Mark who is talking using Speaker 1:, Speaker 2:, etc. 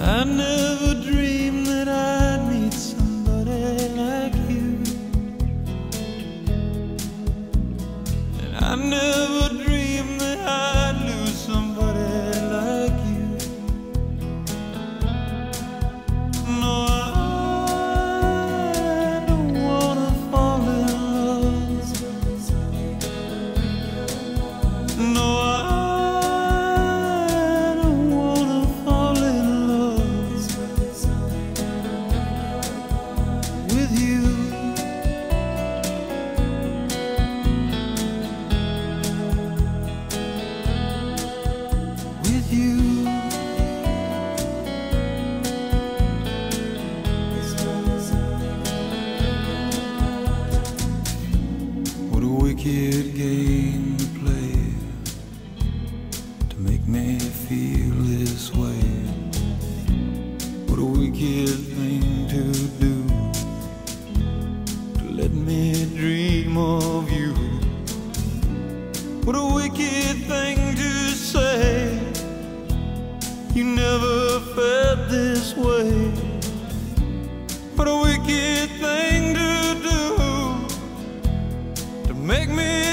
Speaker 1: I never dreamed that I'd meet somebody like you. And I never What a wicked thing to do to let me dream of you. What a wicked thing to say. You never felt this way. What a wicked thing to do to make me